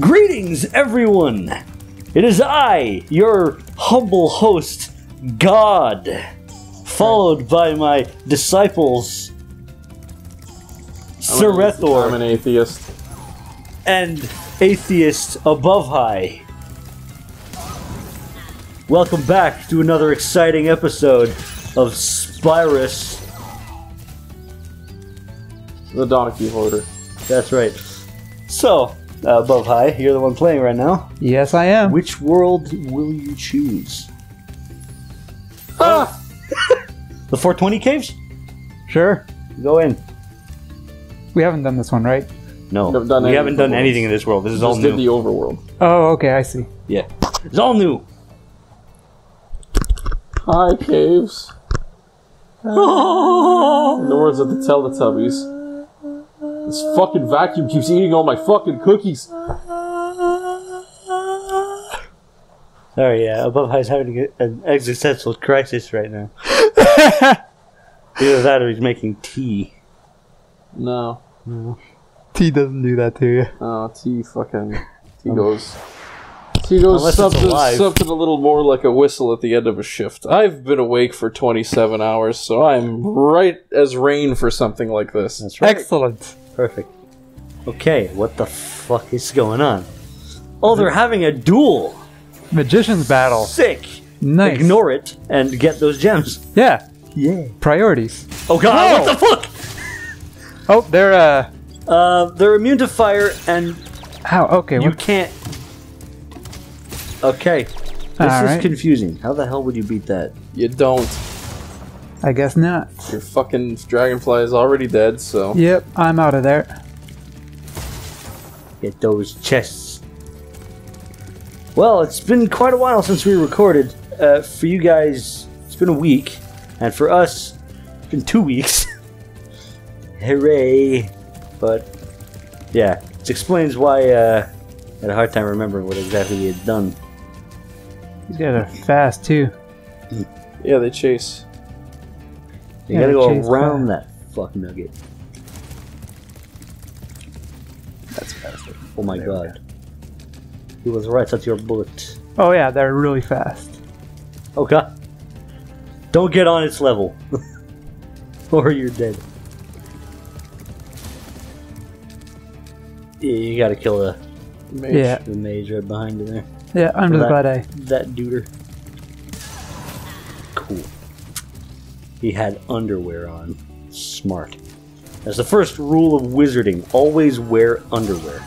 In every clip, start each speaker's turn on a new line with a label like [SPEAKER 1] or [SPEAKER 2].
[SPEAKER 1] Greetings, everyone! It is I, your humble host, God, followed by my disciples, Sir
[SPEAKER 2] I'm an atheist.
[SPEAKER 1] and Atheist Abovehi. Welcome back to another exciting episode of Spyrus.
[SPEAKER 2] The Donkey Hoarder.
[SPEAKER 1] That's right. So, uh, Abovehi, you're the one playing right now.
[SPEAKER 3] Yes, I am.
[SPEAKER 1] Which world will you choose?
[SPEAKER 2] Ah!
[SPEAKER 1] The 420 caves?
[SPEAKER 3] Sure.
[SPEAKER 1] Go in.
[SPEAKER 3] We haven't done this one, right?
[SPEAKER 1] No,
[SPEAKER 2] Never done
[SPEAKER 1] we
[SPEAKER 2] any
[SPEAKER 1] haven't done
[SPEAKER 2] worlds.
[SPEAKER 1] anything in this world. This is all
[SPEAKER 2] Just did
[SPEAKER 1] new.
[SPEAKER 2] the overworld.
[SPEAKER 3] Oh, okay, I see.
[SPEAKER 1] Yeah, it's all new.
[SPEAKER 2] Hi, caves. In the words of the Teletubbies. This fucking vacuum keeps eating all my fucking cookies.
[SPEAKER 1] Sorry, yeah, Abovehi's having an existential crisis right now. Either that or he's making tea.
[SPEAKER 2] No.
[SPEAKER 3] No. Tea doesn't do that to you.
[SPEAKER 2] Oh, tea fucking. T um, goes.
[SPEAKER 1] Tea goes
[SPEAKER 2] something, something a little more like a whistle at the end of a shift. I've been awake for 27 hours, so I'm right as rain for something like this.
[SPEAKER 1] That's right.
[SPEAKER 3] Excellent.
[SPEAKER 1] Perfect. Okay, what the fuck is going on? Oh, they're having a duel.
[SPEAKER 3] Magician's battle.
[SPEAKER 1] Sick.
[SPEAKER 3] Nice.
[SPEAKER 1] Ignore it and get those gems.
[SPEAKER 3] Yeah.
[SPEAKER 1] Yeah.
[SPEAKER 3] Priorities.
[SPEAKER 1] Oh god,
[SPEAKER 3] No!
[SPEAKER 1] what the fuck?
[SPEAKER 3] Oh, they're uh.
[SPEAKER 1] Uh, they're immune to fire, and
[SPEAKER 3] How? Okay.
[SPEAKER 1] you
[SPEAKER 3] What?
[SPEAKER 1] can't. Okay, this is
[SPEAKER 3] Alright.
[SPEAKER 1] confusing. How the hell would you beat that?
[SPEAKER 2] You don't.
[SPEAKER 3] I guess not.
[SPEAKER 2] Your fucking dragonfly is already dead, so.
[SPEAKER 3] Yep, I'm out of there.
[SPEAKER 1] Get those chests. Well, it's been quite a while since we recorded. Uh, for you guys, it's been a week, and for us, it's been two weeks. Hooray! But yeah, it explains why uh, I had a hard time remembering what exactly we had done.
[SPEAKER 3] These guys are fast too.
[SPEAKER 2] Yeah, they chase.
[SPEAKER 1] You
[SPEAKER 3] Yeah,
[SPEAKER 1] gotta go around
[SPEAKER 3] that.
[SPEAKER 1] that fuck nugget.
[SPEAKER 3] That's faster.
[SPEAKER 1] Oh my
[SPEAKER 3] There we
[SPEAKER 1] god. He was right at your bullet.
[SPEAKER 3] Oh yeah, they're really fast.
[SPEAKER 1] Okay. Don't get on its level. or you're dead. Yeah, you gotta kill the,
[SPEAKER 2] Mage.
[SPEAKER 3] Yeah.
[SPEAKER 1] the mage right behind you there.
[SPEAKER 3] Yeah, I'm just
[SPEAKER 1] That-
[SPEAKER 3] glad I.
[SPEAKER 1] That duder. He had underwear on. Smart. As the first rule of wizarding. Always wear underwear.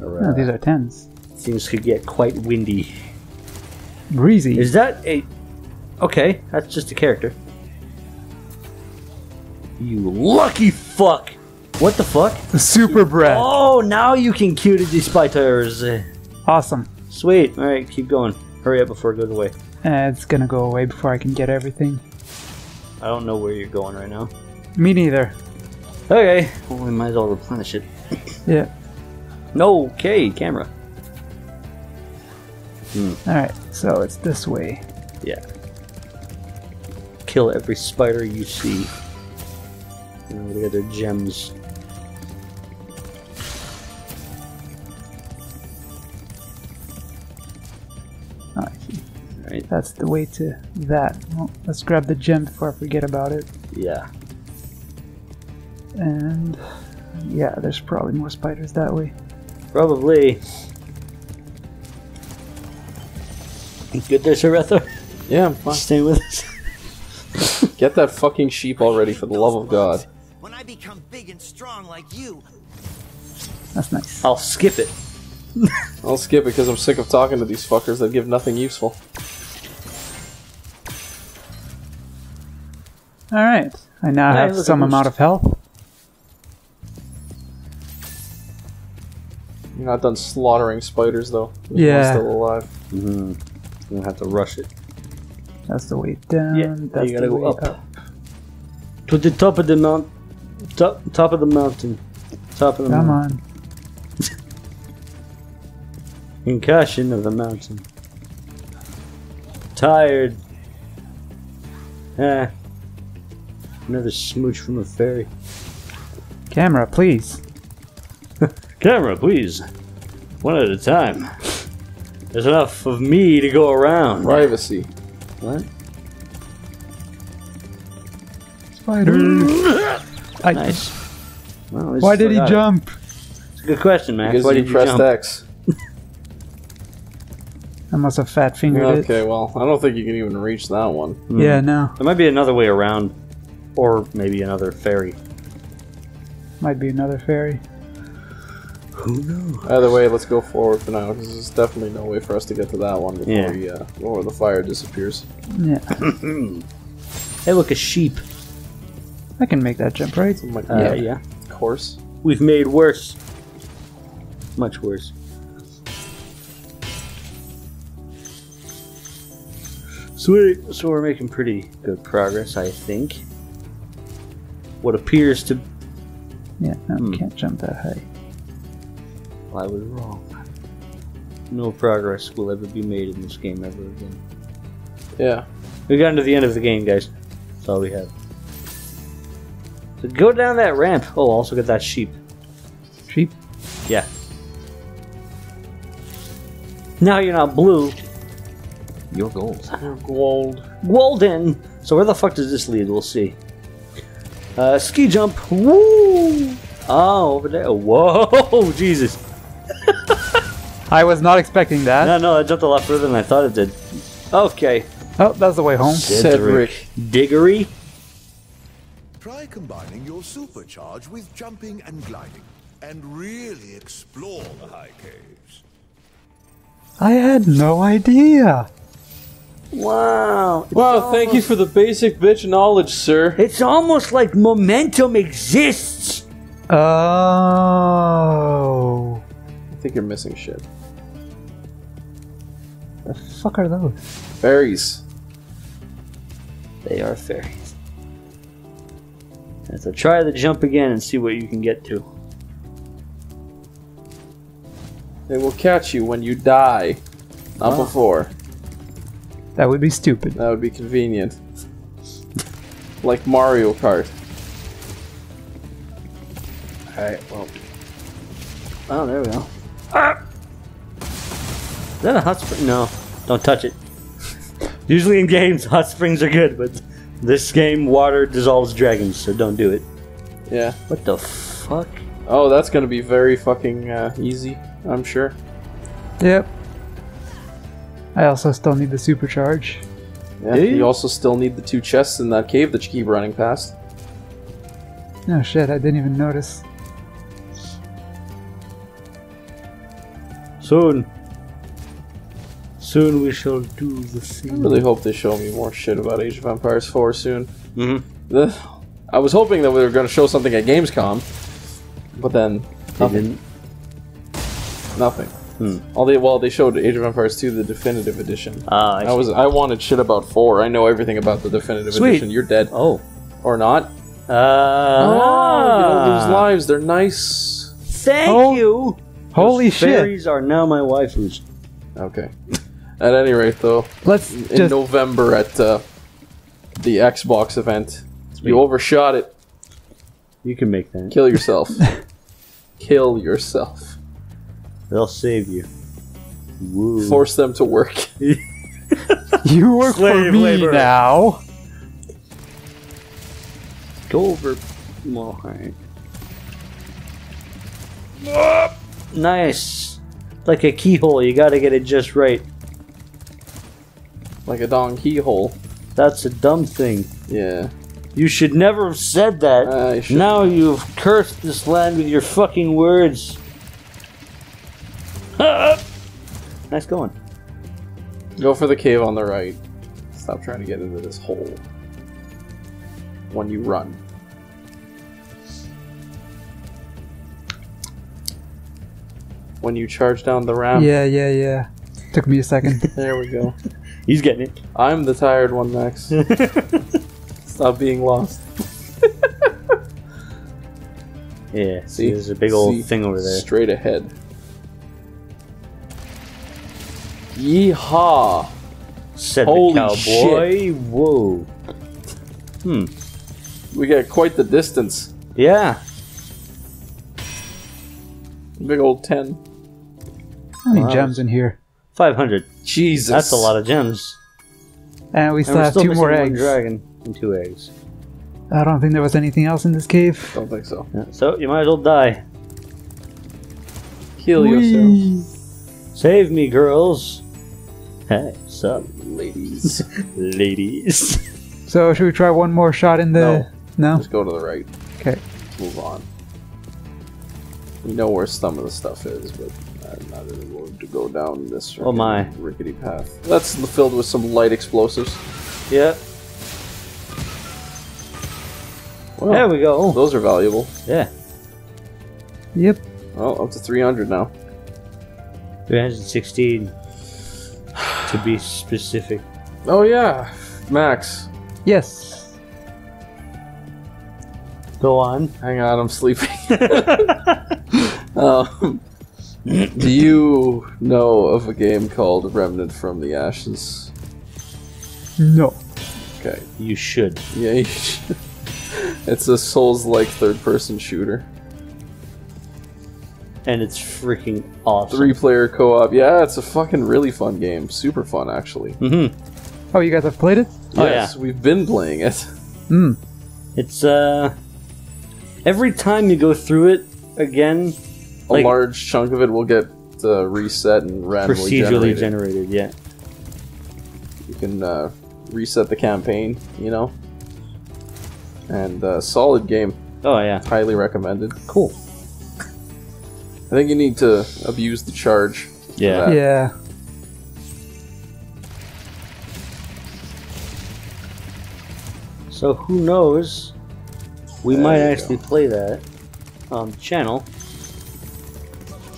[SPEAKER 3] Oh,
[SPEAKER 1] Alright.
[SPEAKER 3] these are tens.
[SPEAKER 1] Things could get quite windy.
[SPEAKER 3] Breezy.
[SPEAKER 1] Is that a. Okay, that's just a character. You lucky fuck! What the fuck?
[SPEAKER 3] the super breath.
[SPEAKER 1] Oh, now you can cue the spiders.
[SPEAKER 3] Awesome.
[SPEAKER 1] Sweet. Alright, keep going. Hurry up before it goes away.
[SPEAKER 3] Eh, it's gonna go away before I can get everything.
[SPEAKER 1] I don't know where you're going right now.
[SPEAKER 3] Me neither.
[SPEAKER 1] Okay. Well, we might as well replenish it.
[SPEAKER 3] Yeah.
[SPEAKER 1] No, okay, camera.
[SPEAKER 3] Alright, so it's this way.
[SPEAKER 1] Yeah. Kill every spider you see. You know, they got their gems. Right?
[SPEAKER 3] That's the way to that. Well, let's grab the gem before I forget about it.
[SPEAKER 1] Yeah.
[SPEAKER 3] And yeah, there's probably more spiders that way.
[SPEAKER 1] Probably. Good there, SirRethor?
[SPEAKER 2] Yeah, I'm fine.
[SPEAKER 1] Stay with us.
[SPEAKER 2] Get that fucking sheep already, for the love of God.
[SPEAKER 4] When I become big and strong like you,
[SPEAKER 3] That's nice.
[SPEAKER 1] I'll skip it.
[SPEAKER 2] I'll skip it because I'm sick of talking to these fuckers that give nothing useful.
[SPEAKER 3] Alright, I now
[SPEAKER 1] Alright,
[SPEAKER 3] have
[SPEAKER 1] look
[SPEAKER 3] some amount of health.
[SPEAKER 2] You're not done slaughtering spiders, though. There's
[SPEAKER 3] Yeah.
[SPEAKER 2] still alive.
[SPEAKER 1] Mm-hmm. You don't have to rush it.
[SPEAKER 3] That's the way down.
[SPEAKER 1] Yeah,
[SPEAKER 3] that's
[SPEAKER 1] you gotta
[SPEAKER 3] the
[SPEAKER 1] go
[SPEAKER 3] way
[SPEAKER 1] up. To the top of the mount. Top, top of the mountain. Top of the mountain.
[SPEAKER 3] Come
[SPEAKER 1] mountain.
[SPEAKER 3] on.
[SPEAKER 1] Concussion of the mountain. Tired. Ah. Another smooch from a fairy.
[SPEAKER 3] Camera, please.
[SPEAKER 1] Camera, please. One at a time. There's enough of me to go around.
[SPEAKER 2] Privacy.
[SPEAKER 1] What?
[SPEAKER 3] Spider. I,
[SPEAKER 1] Nice. Well,
[SPEAKER 3] Why did he
[SPEAKER 1] forgot.
[SPEAKER 3] jump?
[SPEAKER 1] It's a good question, Max.
[SPEAKER 2] Because
[SPEAKER 1] Why
[SPEAKER 2] you
[SPEAKER 1] did you
[SPEAKER 2] pressed
[SPEAKER 1] jump?
[SPEAKER 2] X.
[SPEAKER 3] I must have fat fingered
[SPEAKER 2] Okay, well, I don't think you can even reach that one.
[SPEAKER 3] it. Yeah, no.
[SPEAKER 1] There might be another way around, or maybe another ferry.
[SPEAKER 3] Might be another fairy.
[SPEAKER 1] Who knows?
[SPEAKER 2] Either way, let's go forward for now, because there's definitely no way for us to get to that one before,
[SPEAKER 1] Yeah.
[SPEAKER 2] we, uh, before the fire disappears.
[SPEAKER 3] Yeah.
[SPEAKER 1] Hey, look, a sheep.
[SPEAKER 3] I can make that jump, right?
[SPEAKER 2] I'm like,
[SPEAKER 1] Uh,
[SPEAKER 2] yeah,
[SPEAKER 1] yeah.
[SPEAKER 2] of course.
[SPEAKER 1] We've made worse. Much worse. Sweet. So we're making pretty good progress, I think. What appears to.
[SPEAKER 3] Yeah, no,
[SPEAKER 1] Hmm.
[SPEAKER 3] can't jump that high.
[SPEAKER 1] I was wrong. No progress will ever be made in this game ever again.
[SPEAKER 2] Yeah.
[SPEAKER 1] We got to the end of the game, guys. That's all we have. So go down that ramp. Oh, also get that sheep.
[SPEAKER 3] Sheep?
[SPEAKER 1] Yeah. Now you're not blue. You're gold.
[SPEAKER 2] You're gold.
[SPEAKER 1] Golden. So where the fuck does this lead? We'll see. Uh, ski jump. Woo! Oh, over there. Whoa, Jesus.
[SPEAKER 3] I was not expecting that.
[SPEAKER 1] No, no, I jumped a lot further than I thought it did. Okay.
[SPEAKER 3] Oh, that's the way home.
[SPEAKER 2] Cedric.
[SPEAKER 1] Diggory.
[SPEAKER 5] Try combining your supercharge with jumping and gliding, and really explore the high caves.
[SPEAKER 3] I had no idea.
[SPEAKER 1] Wow. It's
[SPEAKER 2] Wow, thank you for the basic bitch knowledge, sir.
[SPEAKER 1] It's almost like momentum exists.
[SPEAKER 3] Oh.
[SPEAKER 2] I think you're missing shit.
[SPEAKER 3] The fuck are those?
[SPEAKER 2] Fairies.
[SPEAKER 1] They are fairies. And so try the jump again and see what you can get to.
[SPEAKER 2] They will catch you when you die. Not
[SPEAKER 1] Wow.
[SPEAKER 2] before.
[SPEAKER 3] That would be stupid.
[SPEAKER 2] That would be convenient. like Mario Kart.
[SPEAKER 1] Alright, well. Oh, there we go. Ah! Is that a hot spring? No. Don't touch it. Usually in games, hot springs are good, but this game, water dissolves dragons, so don't do it.
[SPEAKER 2] Yeah.
[SPEAKER 1] What the fuck?
[SPEAKER 2] Oh, that's gonna be very fucking uh, easy, I'm sure.
[SPEAKER 3] Yep. I also still need the supercharge.
[SPEAKER 2] Yeah.
[SPEAKER 1] Do you?
[SPEAKER 2] You also still need the two chests in that cave that you keep running past.
[SPEAKER 3] No shit, I didn't even notice.
[SPEAKER 1] Soon. Soon we shall do the
[SPEAKER 2] I really hope they show me more shit about Age of Empires 4 soon.
[SPEAKER 1] Mm-hmm.
[SPEAKER 2] The, I was hoping that we were going to show something at Gamescom, but then nothing. Nothing.
[SPEAKER 1] Hmm.
[SPEAKER 2] All they well, they showed Age of Empires 2, the definitive edition.
[SPEAKER 1] Ah, I
[SPEAKER 2] I was I wanted shit about four. I know everything about the definitive
[SPEAKER 1] Sweet.
[SPEAKER 2] edition. You're dead
[SPEAKER 1] Oh.
[SPEAKER 2] or not?
[SPEAKER 1] Uh,
[SPEAKER 2] Oh, you don't lose lives. They're nice.
[SPEAKER 1] Thank
[SPEAKER 3] Oh.
[SPEAKER 1] you.
[SPEAKER 3] Holy
[SPEAKER 1] Those
[SPEAKER 3] shit.
[SPEAKER 1] Fairies are now my waifus.
[SPEAKER 2] Okay. At any rate, though,
[SPEAKER 3] Let's
[SPEAKER 2] in
[SPEAKER 3] just.
[SPEAKER 2] November at uh, the Xbox event,
[SPEAKER 1] Sweet.
[SPEAKER 2] you overshot it.
[SPEAKER 1] You can make that.
[SPEAKER 2] Kill yourself. Kill yourself.
[SPEAKER 1] They'll save you. Woo.
[SPEAKER 2] Force them to work.
[SPEAKER 3] You work for me
[SPEAKER 1] labor.
[SPEAKER 3] now.
[SPEAKER 1] Go over. Well, alright. Nice. Like a keyhole, you gotta get it just right.
[SPEAKER 2] like a dong keyhole.
[SPEAKER 1] That's a dumb thing.
[SPEAKER 2] Yeah.
[SPEAKER 1] You should never have said that.
[SPEAKER 2] I
[SPEAKER 1] now you've cursed this land with your fucking words. Nice going.
[SPEAKER 2] Go for the cave on the right. Stop trying to get into this hole. When you run. When you charge down the ramp.
[SPEAKER 3] Yeah, yeah, yeah. Took me a second.
[SPEAKER 2] There we go.
[SPEAKER 1] He's getting it.
[SPEAKER 2] I'm the tired one, Max. Stop being lost.
[SPEAKER 1] Yeah, see,
[SPEAKER 2] See?
[SPEAKER 1] there's a big old
[SPEAKER 2] See?
[SPEAKER 1] thing over there.
[SPEAKER 2] Straight ahead. Yeehaw!
[SPEAKER 1] Said
[SPEAKER 2] Holy
[SPEAKER 1] the cowboy. Whoa. Hmm.
[SPEAKER 2] We got quite the distance.
[SPEAKER 1] Yeah.
[SPEAKER 2] Big old 10.
[SPEAKER 3] How many
[SPEAKER 1] Wow.
[SPEAKER 3] gems in here?
[SPEAKER 1] 500.
[SPEAKER 2] Jesus.
[SPEAKER 1] That's a lot of gems.
[SPEAKER 3] And we still
[SPEAKER 1] we're
[SPEAKER 3] have
[SPEAKER 1] still
[SPEAKER 3] two
[SPEAKER 1] missing
[SPEAKER 3] more
[SPEAKER 1] one
[SPEAKER 3] eggs.
[SPEAKER 1] dragon and two eggs.
[SPEAKER 3] I don't think there was anything else in this cave.
[SPEAKER 2] Don't think so.
[SPEAKER 1] Yeah, so you might as well die.
[SPEAKER 2] Heal yourself.
[SPEAKER 1] Save me, girls. Hey, sup, ladies? ladies.
[SPEAKER 3] So should we try one more shot in the? No.
[SPEAKER 2] Just go to the right.
[SPEAKER 3] Okay.
[SPEAKER 2] Move on. We know where some of the stuff is, but I'm not really willing to go down this
[SPEAKER 1] Oh my.
[SPEAKER 2] rickety path. That's filled with some light explosives.
[SPEAKER 1] yeah,
[SPEAKER 2] Well,
[SPEAKER 1] there we go.
[SPEAKER 2] those are valuable.
[SPEAKER 1] Yeah,
[SPEAKER 3] Yep.
[SPEAKER 2] Well, up to 300 now.
[SPEAKER 1] 316 to be specific.
[SPEAKER 2] Oh yeah, Max.
[SPEAKER 3] Yes.
[SPEAKER 1] Go on.
[SPEAKER 2] Hang on, I'm sleeping. um, do you know of a game called Remnant from the Ashes?
[SPEAKER 3] No.
[SPEAKER 2] Okay.
[SPEAKER 1] You should.
[SPEAKER 2] Yeah, you should. it's a Souls-like third-person shooter.
[SPEAKER 1] And it's freaking awesome.
[SPEAKER 2] Three-player co-op. Yeah, it's a fucking really fun game. Super fun, actually.
[SPEAKER 1] Mm-hmm.
[SPEAKER 3] Oh, you guys have played it?
[SPEAKER 1] Oh,
[SPEAKER 2] yes, we've been playing it.
[SPEAKER 3] Hmm.
[SPEAKER 1] It's uh every time you go through it again,
[SPEAKER 2] A
[SPEAKER 1] Like-
[SPEAKER 2] large chunk of it will get uh, reset and randomly
[SPEAKER 1] procedurally
[SPEAKER 2] generated.
[SPEAKER 1] generated. Yeah.
[SPEAKER 2] you can uh, reset the campaign, you know. And uh, solid game,
[SPEAKER 1] Oh yeah.
[SPEAKER 2] highly recommended.
[SPEAKER 1] Cool.
[SPEAKER 2] I think you need to abuse the charge.
[SPEAKER 1] Yeah.
[SPEAKER 3] Yeah.
[SPEAKER 1] So who knows? We
[SPEAKER 2] There
[SPEAKER 1] might
[SPEAKER 2] you
[SPEAKER 1] actually play that on channel.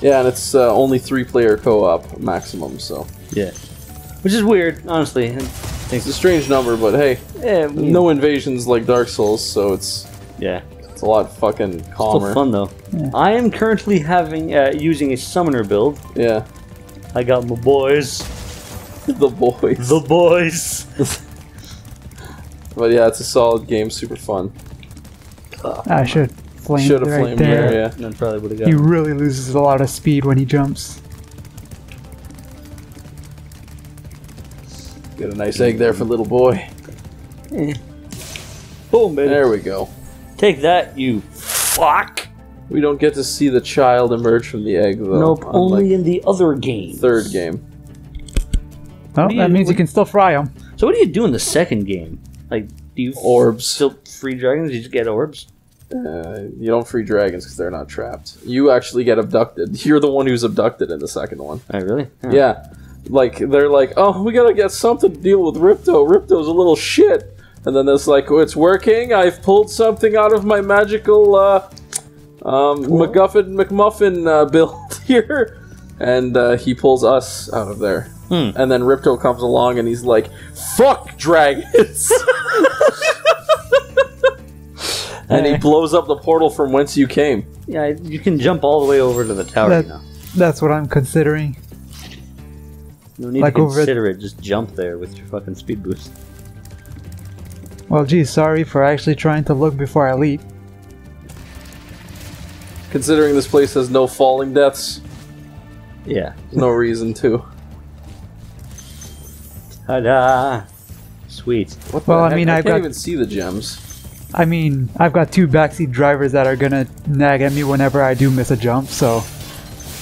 [SPEAKER 2] Yeah, and it's uh, only three-player co-op maximum, so
[SPEAKER 1] Yeah. Which is weird, honestly.
[SPEAKER 2] It's a strange number. But hey,
[SPEAKER 1] yeah, we-
[SPEAKER 2] no invasions like Dark Souls, so it's
[SPEAKER 1] yeah.
[SPEAKER 2] It's a lot fucking
[SPEAKER 1] Still
[SPEAKER 2] calmer.
[SPEAKER 1] fun though. I am currently having uh, using a summoner build.
[SPEAKER 2] Yeah,
[SPEAKER 1] I got my boys.
[SPEAKER 2] the boys.
[SPEAKER 1] The boys.
[SPEAKER 2] But yeah, it's a solid game, super fun.
[SPEAKER 3] I should flame
[SPEAKER 2] Should have
[SPEAKER 3] right
[SPEAKER 2] flamed
[SPEAKER 3] there.
[SPEAKER 2] there, yeah.
[SPEAKER 1] That probably would have got.
[SPEAKER 3] He really loses a lot of speed when he jumps.
[SPEAKER 2] Get a nice egg there for little boy.
[SPEAKER 1] Boom, baby.
[SPEAKER 2] There we go.
[SPEAKER 1] Take that, you fuck.
[SPEAKER 2] We don't get to see the child emerge from the egg though.
[SPEAKER 1] nope,
[SPEAKER 2] unlike
[SPEAKER 1] only in the other game.
[SPEAKER 2] third game.
[SPEAKER 3] Oh,
[SPEAKER 1] do you-
[SPEAKER 3] that means you can still fry them.
[SPEAKER 1] So what do you do in the second game? Like, do you
[SPEAKER 2] Orbs.
[SPEAKER 1] still free dragons? You just get orbs?
[SPEAKER 2] Uh, you don't free dragons because they're not trapped. You actually get abducted. You're the one who's abducted in the second one.
[SPEAKER 1] Oh, really? Huh.
[SPEAKER 2] Yeah. Like, they're like, oh, we gotta get something to deal with Ripto. Ripto's a little shit. And then it's like, oh, it's working. I've pulled something out of my magical, uh, um, MacGuffin, McMuffin uh, build here. And uh, he pulls us out of there.
[SPEAKER 1] Hmm.
[SPEAKER 2] And then Ripto comes along and he's like, fuck dragons! and he blows up the portal from whence you came.
[SPEAKER 1] Yeah, you can jump all the way over to the tower
[SPEAKER 3] That-
[SPEAKER 1] now.
[SPEAKER 3] That's what I'm considering.
[SPEAKER 1] No need
[SPEAKER 3] like
[SPEAKER 1] to
[SPEAKER 3] over at-
[SPEAKER 1] consider it. Just jump there with your fucking speed boost.
[SPEAKER 3] Well, geez, sorry for actually trying to look before I leap.
[SPEAKER 2] Considering this place has no falling deaths,
[SPEAKER 1] Yeah.
[SPEAKER 2] no reason to.
[SPEAKER 1] Ta-da! Sweet.
[SPEAKER 2] What
[SPEAKER 3] Well, I mean,
[SPEAKER 2] I
[SPEAKER 3] I've
[SPEAKER 2] can't
[SPEAKER 3] got-
[SPEAKER 2] even see the gems.
[SPEAKER 3] I mean, I've got two backseat drivers that are gonna nag at me whenever I do miss a jump, so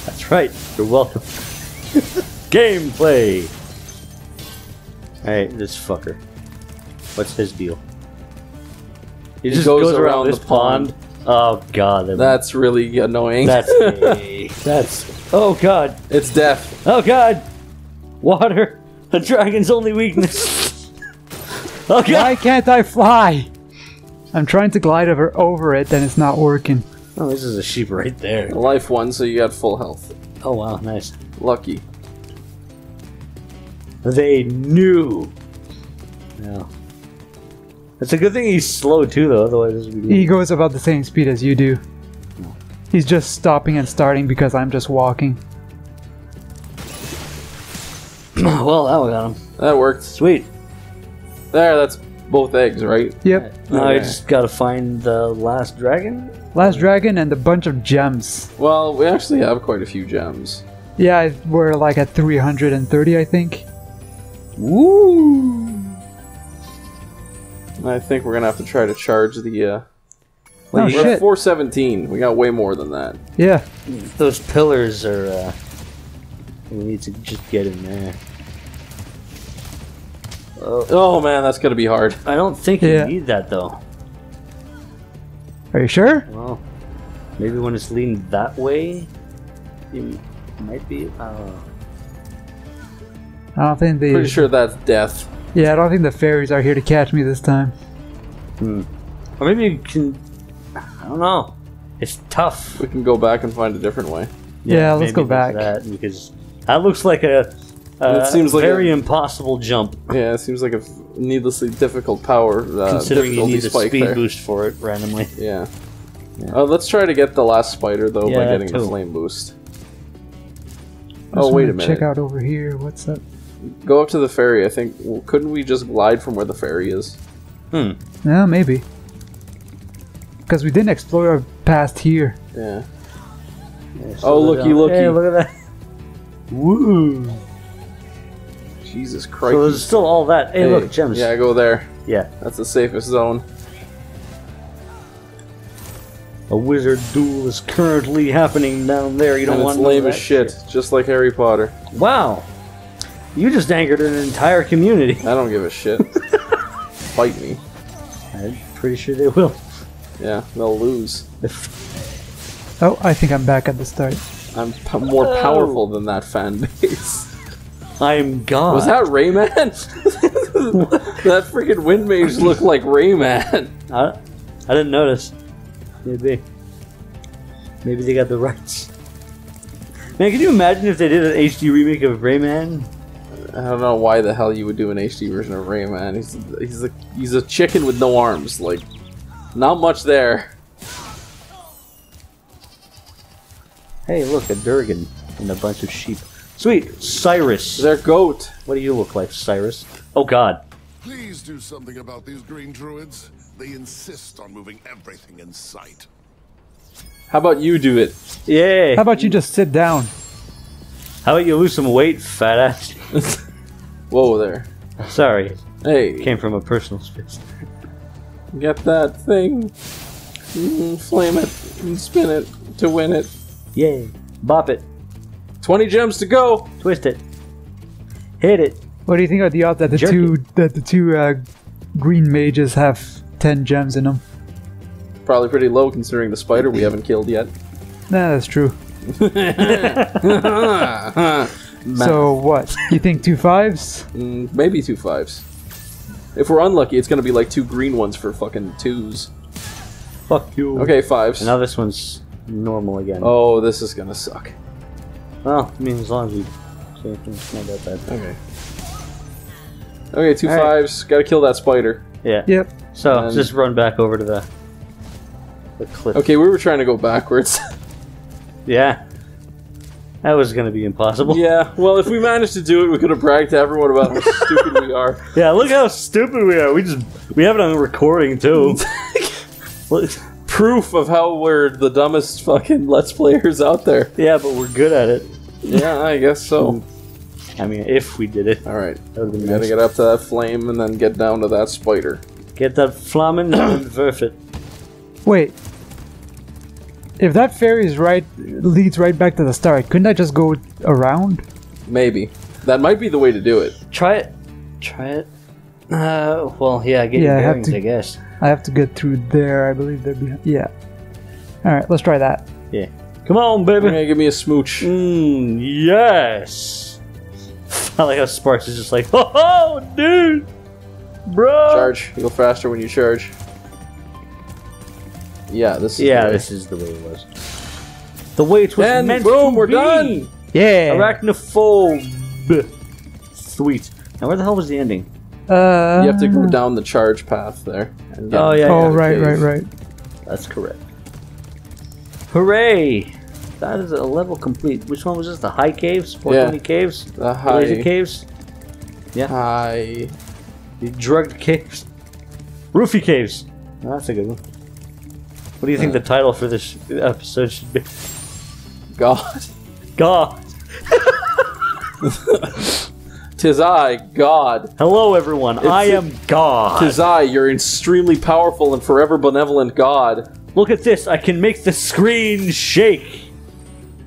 [SPEAKER 1] That's right. You're welcome. Gameplay. Alright, this fucker. What's his deal? He just
[SPEAKER 2] goes
[SPEAKER 1] goes, around,
[SPEAKER 2] around
[SPEAKER 1] this
[SPEAKER 2] the
[SPEAKER 1] pond. Oh god, that-
[SPEAKER 2] That's really annoying.
[SPEAKER 1] that's gay. that's. Oh god.
[SPEAKER 2] it's death.
[SPEAKER 1] Oh god. Water. The dragon's only weakness. oh god.
[SPEAKER 3] why can't I fly? I'm trying to glide over over it, and it's not working.
[SPEAKER 1] Oh, this is a sheep right there.
[SPEAKER 2] Life one, so you got full health.
[SPEAKER 1] Oh wow, nice.
[SPEAKER 2] Lucky.
[SPEAKER 1] They knew. No. It's a good thing he's slow too, though. Otherwise, be.
[SPEAKER 3] He goes about the same speed as you do. He's just stopping and starting because I'm just walking.
[SPEAKER 1] well, that one got him.
[SPEAKER 2] That worked.
[SPEAKER 1] Sweet.
[SPEAKER 2] There, that's both eggs, right?
[SPEAKER 3] Yep.
[SPEAKER 1] Now I just gotta find the last dragon.
[SPEAKER 3] Last dragon and a bunch of gems.
[SPEAKER 2] Well, we actually have quite a few gems.
[SPEAKER 3] Yeah, we're like at 330, I think.
[SPEAKER 1] Woo!
[SPEAKER 2] I think we're gonna have to try to charge the. Uh,
[SPEAKER 3] Oh
[SPEAKER 2] we're
[SPEAKER 3] shit.
[SPEAKER 2] at 417. We got way more than that.
[SPEAKER 3] Yeah.
[SPEAKER 1] Those pillars are. Uh, we need to just get in there.
[SPEAKER 2] Oh man, that's gonna be hard.
[SPEAKER 1] I don't think
[SPEAKER 3] Yeah.
[SPEAKER 1] you need that though.
[SPEAKER 3] Are you sure?
[SPEAKER 1] Well, maybe when it's leaning that way, you might be. I don't know.
[SPEAKER 3] I don't think the
[SPEAKER 2] Pretty sure that's death.
[SPEAKER 3] Yeah, I don't think the fairies are here to catch me this time. Hmm.
[SPEAKER 1] Or maybe you can. I don't know. It's tough.
[SPEAKER 2] We can go back and find a different way.
[SPEAKER 3] Yeah, let's go back.
[SPEAKER 1] That because that looks like a. a
[SPEAKER 2] It seems like
[SPEAKER 1] very
[SPEAKER 2] a-
[SPEAKER 1] impossible jump,
[SPEAKER 2] Yeah, it seems like a needlessly difficult power. Uh,
[SPEAKER 1] considering you
[SPEAKER 2] difficulty
[SPEAKER 1] need a
[SPEAKER 2] spike
[SPEAKER 1] speed
[SPEAKER 2] there.
[SPEAKER 1] boost for it randomly.
[SPEAKER 2] Yeah. Uh, let's try to get the last spider though
[SPEAKER 1] Yeah,
[SPEAKER 2] by
[SPEAKER 1] that
[SPEAKER 2] getting the flame boost.
[SPEAKER 3] I
[SPEAKER 2] Oh wait a minute.
[SPEAKER 3] Check out over here. What's up?
[SPEAKER 2] Go up to the ferry. I think. Well, couldn't we just glide from where the ferry is?
[SPEAKER 1] Hmm.
[SPEAKER 3] Yeah, maybe. Because we didn't explore our past here.
[SPEAKER 2] Yeah.
[SPEAKER 1] Yeah,
[SPEAKER 2] Oh,
[SPEAKER 1] slow
[SPEAKER 2] looky,
[SPEAKER 1] down.
[SPEAKER 2] looky.
[SPEAKER 1] Hey, look at that. Woo!
[SPEAKER 2] Jesus
[SPEAKER 1] So
[SPEAKER 2] Christ.
[SPEAKER 1] there's still all that. Hey, look, gems.
[SPEAKER 2] Yeah, go there.
[SPEAKER 1] Yeah.
[SPEAKER 2] That's the safest zone.
[SPEAKER 1] A wizard duel is currently happening down there. You don't
[SPEAKER 2] and
[SPEAKER 1] want
[SPEAKER 2] it's
[SPEAKER 1] to know
[SPEAKER 2] lame
[SPEAKER 1] that
[SPEAKER 2] as shit, just like Harry Potter.
[SPEAKER 1] Wow. You just anchored an entire community.
[SPEAKER 2] I don't give a shit. Fight me.
[SPEAKER 1] I'm pretty sure they will.
[SPEAKER 2] Yeah, they'll lose.
[SPEAKER 3] Oh, I think I'm back at the start.
[SPEAKER 2] I'm p- more
[SPEAKER 1] Oh.
[SPEAKER 2] powerful than that fan base.
[SPEAKER 1] I'm God.
[SPEAKER 2] Was that Rayman? that freaking wind mage looked like Rayman.
[SPEAKER 1] I, I didn't notice. Maybe. Maybe they got the rights. Man, can you imagine if they did an HD remake of Rayman?
[SPEAKER 2] I don't know why the hell you would do an HD version of Rayman. He's he's a he's a chicken with no arms. Like, not much there.
[SPEAKER 1] Hey, look, a Durgan and a bunch of sheep. Sweet, Cyrus.
[SPEAKER 2] Their goat.
[SPEAKER 1] What do you look like, Cyrus? Oh God.
[SPEAKER 5] Please do something about these green druids. They insist on moving everything in sight.
[SPEAKER 2] How about you do it?
[SPEAKER 1] Yay.
[SPEAKER 3] How about you just sit down?
[SPEAKER 1] How about you lose some weight, fat ass?
[SPEAKER 2] Whoa there.
[SPEAKER 1] Sorry,
[SPEAKER 2] Hey,
[SPEAKER 1] came from a personal space.
[SPEAKER 2] get that thing. Mm, flame it and spin it to win it.
[SPEAKER 1] Yay. Bop it.
[SPEAKER 2] 20 gems to go.
[SPEAKER 1] Twist it. Hit it.
[SPEAKER 3] What do you think are the odds that the
[SPEAKER 1] Jerky.
[SPEAKER 3] two that the two uh, green mages have ten gems in them?
[SPEAKER 2] Probably pretty low considering the spider we haven't killed yet.
[SPEAKER 3] Nah, that's true. So what? You think two fives?
[SPEAKER 2] Mm, maybe two fives. If we're unlucky, it's gonna be like two green ones for fucking twos.
[SPEAKER 1] Fuck you.
[SPEAKER 2] Okay, fives.
[SPEAKER 1] Now this one's normal again.
[SPEAKER 2] Oh, this is gonna suck.
[SPEAKER 1] Well, I mean, as long as we say it's not that bad.
[SPEAKER 2] Okay. Okay, two
[SPEAKER 1] All right.
[SPEAKER 2] fives. Gotta kill that spider.
[SPEAKER 1] Yeah.
[SPEAKER 3] Yep.
[SPEAKER 1] So
[SPEAKER 2] And-
[SPEAKER 1] just run back over to the the cliff.
[SPEAKER 2] Okay, we were trying to go backwards.
[SPEAKER 1] Yeah. That was gonna be impossible.
[SPEAKER 2] yeah, well, if we managed to do it, we could have bragged to everyone about how stupid we are.
[SPEAKER 1] Yeah, look how stupid we are. We just we have it on recording too.
[SPEAKER 2] Proof of how we're the dumbest fucking Let's Players out there.
[SPEAKER 1] yeah, but we're good at it.
[SPEAKER 2] Yeah, I guess so. Hmm.
[SPEAKER 1] I mean, if we did it,
[SPEAKER 2] Alright,
[SPEAKER 1] that would have
[SPEAKER 2] we
[SPEAKER 1] been
[SPEAKER 2] gotta get up to that flame and then get down to that spider.
[SPEAKER 1] Get that flamen and verf it.
[SPEAKER 3] Wait. If that ferry is right leads right back to the start, couldn't I just go around?
[SPEAKER 2] Maybe. That might be the way to do it.
[SPEAKER 1] Try it. Try it. Uh, well, yeah, get
[SPEAKER 3] Yeah,
[SPEAKER 1] your
[SPEAKER 3] I have to-
[SPEAKER 1] I guess.
[SPEAKER 3] I have to get through there. I believe they're behind. Yeah. All right, let's try that.
[SPEAKER 1] Yeah. Come on, baby.
[SPEAKER 2] Okay, give me a smooch.
[SPEAKER 1] Mmm, yes. I like how Sparx is just like, oh, dude, bro.
[SPEAKER 2] Charge. You go faster when you charge. Yeah, this is
[SPEAKER 1] Yeah,
[SPEAKER 2] the way.
[SPEAKER 1] this is the way it was. The way it was
[SPEAKER 2] And
[SPEAKER 1] meant
[SPEAKER 2] boom,
[SPEAKER 1] to
[SPEAKER 2] we're
[SPEAKER 1] be.
[SPEAKER 2] done.
[SPEAKER 3] Yeah.
[SPEAKER 1] Arachnophobe. Sweet. Now, where the hell was the ending?
[SPEAKER 3] Uh,
[SPEAKER 2] You have to go down the charge path there. and
[SPEAKER 1] Oh, yeah,
[SPEAKER 3] Oh,
[SPEAKER 2] the
[SPEAKER 3] right, right, right.
[SPEAKER 1] That's correct. Hooray! That is a level complete. Which one was this? The high caves? 420 caves?
[SPEAKER 2] The
[SPEAKER 1] Laser
[SPEAKER 2] high,
[SPEAKER 1] caves? Yeah.
[SPEAKER 2] High.
[SPEAKER 1] The drugged caves? Roofie Caves. Oh, that's a good one. What do you think the title for this episode should be?
[SPEAKER 2] God.
[SPEAKER 1] God.
[SPEAKER 2] Tis I, God.
[SPEAKER 1] Hello, everyone. I am God.
[SPEAKER 2] Tis I, your extremely powerful and forever benevolent God.
[SPEAKER 1] Look at this. I can make the screen shake,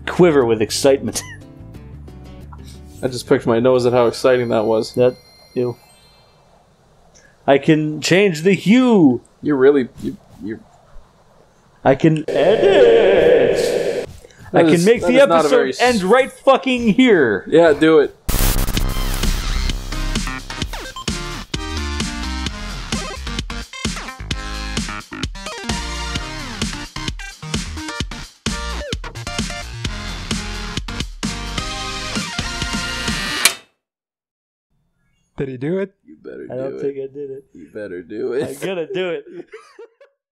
[SPEAKER 1] quiver with excitement.
[SPEAKER 2] I just picked my nose at how exciting that was.
[SPEAKER 1] that you. I can change the hue.
[SPEAKER 2] You're really. You, you're,
[SPEAKER 1] I can edit. I
[SPEAKER 2] That
[SPEAKER 1] can
[SPEAKER 2] is-
[SPEAKER 1] make the
[SPEAKER 2] is not a
[SPEAKER 1] episode
[SPEAKER 2] very
[SPEAKER 1] end right fucking here.
[SPEAKER 2] yeah, do it.
[SPEAKER 3] Did he do it?
[SPEAKER 2] You better
[SPEAKER 1] I
[SPEAKER 2] do
[SPEAKER 1] don't
[SPEAKER 2] it.
[SPEAKER 1] think I did it.
[SPEAKER 2] You better do it.
[SPEAKER 1] I'm gonna do it.